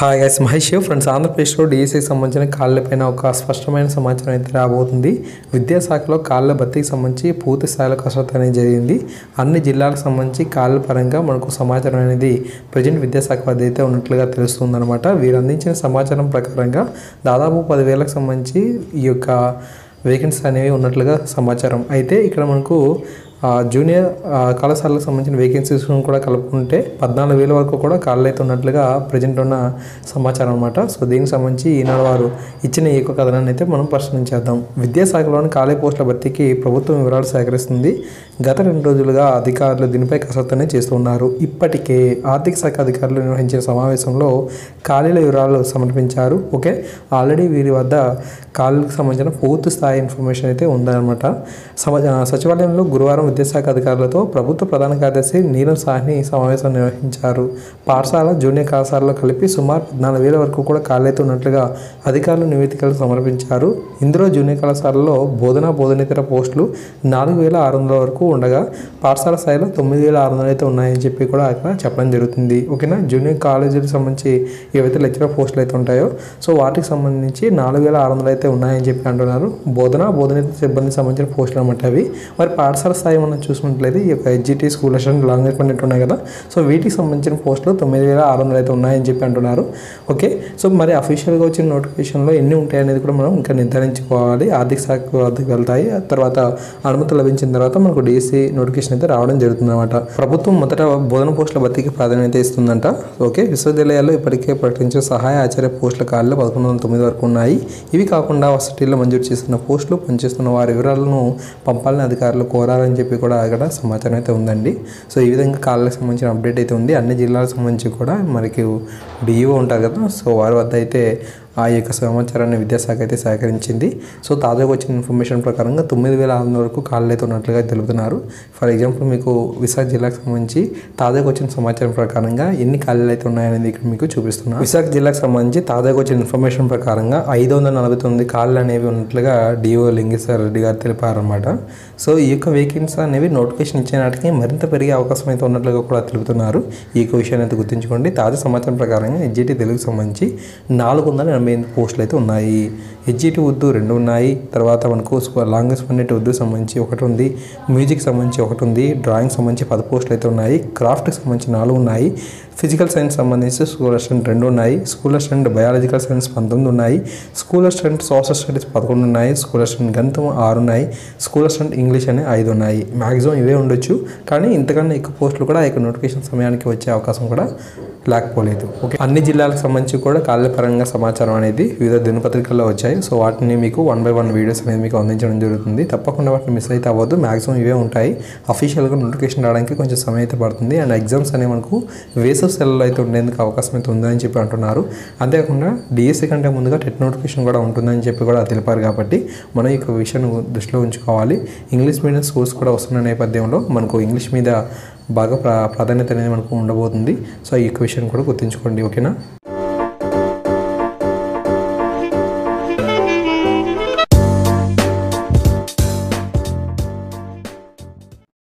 Hi guys Mahesh friends ఆంధ్రప్రదేశ్లో డిఎస్సికి సంబంధించిన కాళ్ళపైన ఒక స్పష్టమైన సమాచారం అయితే రాబోతుంది. విద్యాశాఖలో కాళ్ళ భర్తీకి సంబంధించి పూర్తి స్థాయిలో కసరత్తు అనేది జరిగింది. అన్ని జిల్లాలకు సంబంధించి కాళ్ళ పరంగా మనకు సమాచారం అనేది ప్రజెంట్ విద్యాశాఖ వద్ద అయితే ఉన్నట్లుగా తెలుస్తుందన్నమాట. వీరు అందించిన సమాచారం ప్రకారంగా దాదాపు పదివేలకు సంబంధించి ఈ యొక్క వేకెన్సీ అనేవి ఉన్నట్లుగా సమాచారం. అయితే ఇక్కడ మనకు జూనియర్ కళాశాలకు సంబంధించిన వేకెన్సీస్ కూడా కలుపుకుంటే పద్నాలుగు వేల వరకు కూడా ఖాళీ అయితే ఉన్నట్లుగా ప్రజెంట్ ఉన్న సమాచారం అనమాట సో దీనికి సంబంధించి ఈనాడు వారు ఇచ్చిన ఈ యొక్క కథనాన్ని అయితే మనం పరిశీలించేద్దాం. విద్యాశాఖలోని ఖాళీ పోస్టుల భర్తీకి ప్రభుత్వం వివరాలు సేకరిస్తుంది. గత రెండు రోజులుగా అధికారులు దీనిపై కసరత్తునే చేస్తున్నారు ఇప్పటికే ఆర్థిక శాఖ అధికారులు నిర్వహించిన సమావేశంలో ఖాళీల వివరాలు సమర్పించారు. ఓకే ఆల్రెడీ వీరి వద్ద ఖాళీలకు సంబంధించిన పూర్తి స్థాయి ఇన్ఫర్మేషన్ అయితే ఉందన్నమాట. సమ సచివాలయంలో గురువారం విద్యాశాఖ అధికారులతో ప్రభుత్వ ప్రధాన కార్యదర్శి నీలం సాహ్ని సమావేశం నిర్వహించారు. పాఠశాల జూనియర్ కళాశాలలో కలిపి సుమారు పద్నాలుగు వేల వరకు కూడా ఖాళీతో ఉన్నట్లుగా అధికారులు నివేదికలు సమర్పించారు. ఇందులో జూనియర్ కళాశాలలో బోధన బోధనేతర పోస్టులు నాలుగు వేల ఆరు వందల వరకు ఉండగా పాఠశాల స్థాయిలో తొమ్మిది వేల ఆరు వందలు అయితే ఉన్నాయని చెప్పి కూడా అక్కడ చెప్పడం జరుగుతుంది. ఓకేనా? జూనియర్ కాలేజీలకు సంబంధించి ఏవైతే లెక్చరర్ పోస్టులు అయితే ఉంటాయో సో వాటికి సంబంధించి నాలుగు వేల ఆరు వందలు అయితే ఉన్నాయని చెప్పి అంటున్నారు. బోధన బోధనేతర సిబ్బందికి సంబంధించిన పోస్టులు అన్నమాట అవి. మరి పాఠశాల స్థాయి మనం చూసుకున్నట్లయితే ఈ యొక్క హెచ్జిటి స్కూల్ అసిస్టెంట్ లాంగ్ అసిస్టెంట్ ఉన్నాయి కదా. సో వీటికి సంబంధించిన పోస్టులు తొమ్మిది వేల ఆరు వందలు అయితే ఉన్నాయని చెప్పి అంటున్నారు. ఓకే? సో మరి అఫీషియల్గా వచ్చిన నోటిఫికేషన్లో ఎన్ని ఉంటాయి అనేది కూడా మనం ఇంకా నిర్ధారించుకోవాలి. ఆర్థిక శాఖ వద్దకు వెళ్తాయి. తర్వాత అనుమతి లభించిన తర్వాత మనకు డిఎస్సి నోటిఫికేషన్ అయితే రావడం జరుగుతుంది అనమాట ప్రభుత్వం మొదట బోధన పోస్టుల భర్తీకి ప్రాధాన్యత ఇస్తుందంట. ఓకే? విశ్వవిద్యాలయాల్లో ఇప్పటికే ప్రకటించిన సహాయ ఆచార్య పోస్టుల ఖాళీలు పదకొండు వందల తొమ్మిది వరకు ఉన్నాయి. ఇవి కాకుండా వసతిలో మంజూరు చేస్తున్న పోస్టులు పనిచేస్తున్న వారి వివరాలను పంపాలని అధికారులు కోరాలని చెప్పి కూడా అక్కడ సమాచారం అయితే ఉందండి. సో ఈ విధంగా కాళ్ళకి సంబంధించిన అప్డేట్ అయితే ఉంది. అన్ని జిల్లాలకు సంబంధించి కూడా మనకి డిఈఓ ఉంటారు కదా సో వారి వద్ద అయితే ఆ యొక్క సమాచారాన్ని విద్యాశాఖ అయితే సేకరించింది. సో తాజాగా వచ్చిన ఇన్ఫర్మేషన్ ప్రకారంగా తొమ్మిది వేల ఆరు వందల వరకు కాళ్ళు అయితే ఉన్నట్లుగా తెలుపుతున్నారు. ఫర్ ఎగ్జాంపుల్ మీకు విశాఖ జిల్లాకు సంబంధించి తాజాగా వచ్చిన సమాచారం ప్రకారంగా ఎన్ని ఖాళీలు అయితే ఉన్నాయనేది ఇక్కడ మీకు చూపిస్తున్నాను విశాఖ జిల్లాకు సంబంధించి తాజాగా వచ్చిన ఇన్ఫర్మేషన్ ప్రకారంగా ఐదు వందల నలభై తొమ్మిది ఖాళీలు అనేవి ఉన్నట్లుగా డిఓ లింగేశ్వర రెడ్డి గారు తెలిపారన్నమాట. సో ఈ యొక్క వేకెన్సీ అనేవి నోటిఫికేషన్ ఇచ్చే నాటికి మరింత పెరిగే అవకాశం అయితే ఉన్నట్లుగా కూడా తెలుపుతున్నారు. ఈ యొక్క విషయాన్ని అయితే గుర్తుంచుకోండి. తాజా సమాచారం ప్రకారంగా ఎడ్జిటి తెలుగుకు సంబంధించి నాలుగు వందల మెయిన్ పోస్టులు అయితే ఉన్నాయి. హెచ్జిటి ఉర్దూ రెండు ఉన్నాయి. తర్వాత మనకు లాంగ్వేజ్ పన్నెట్ ఉర్దూ సంబంధించి ఒకటి ఉంది. మ్యూజిక్ సంబంధించి ఒకటి ఉంది. డ్రాయింగ్ సంబంధించి పది పోస్టులు అయితే ఉన్నాయి. క్రాఫ్ట్కి సంబంధించి నాలుగు ఉన్నాయి. ఫిజికల్ సైన్స్ సంబంధించి స్కూల్ అసిస్టెంట్ రెండు ఉన్నాయి. స్కూల్ అసిస్టెంట్ బయాలజికల్ సైన్స్ పంతొమ్మిది ఉన్నాయి. స్కూల్ అసిస్టెంట్ సోషల్ స్టడీస్ పదకొండు ఉన్నాయి. స్కూల్ అసిస్టెంట్ గణితం ఆరు ఉన్నాయి. స్కూల్ అసిస్టెంట్ ఇంగ్లీష్ అనే ఐదు ఉన్నాయి. మ్యాక్సిమం ఇవే ఉండొచ్చు. కానీ ఇంతకన్నా ఎక్కువ పోస్టులు కూడా ఆ యొక్క నోటిఫికేషన్ సమయానికి వచ్చే అవకాశం కూడా లేకపోలేదు. ఓకే. అన్ని జిల్లాలకు సంబంధించి కూడా కాలపరంగా సమాచారం అనేది వివిధ దినపత్రికల్లో వచ్చాయి. సో వాటిని మీకు వన్ బై వన్ వీడియోస్ అనేది మీకు అందించడం జరుగుతుంది. తప్పకుండా వాటిని మిస్ అయితే అవ్వద్దు. మ్యాక్సిమం ఇవే ఉంటాయి. అఫీషియల్గా నోటిఫికేషన్ రావడానికి కొంచెం సమయం అయితే పడుతుంది. అండ్ ఎగ్జామ్స్ అనేవి మనకు వేసే సెల్లో అయితే ఉండేందుకు అవకాశం అయితే ఉందని చెప్పి అంటున్నారు. అంతేకాకుండా డిఎస్సి కంటే ముందుగా టెట్ నోటిఫికేషన్ కూడా ఉంటుందని చెప్పి కూడా తెలిపారు కాబట్టి మనం ఈ యొక్క విషయాన్ని దృష్టిలో ఉంచుకోవాలి. ఇంగ్లీష్ మీడియం స్కూల్స్ కూడా వస్తున్న నేపథ్యంలో మనకు ఇంగ్లీష్ మీద బాగా ప్రా ప్రాధాన్యత అనేది మనకు ఉండబోతుంది. సో ఈ యొక్క విషయాన్ని కూడా గుర్తుంచుకోండి. ఓకేనా?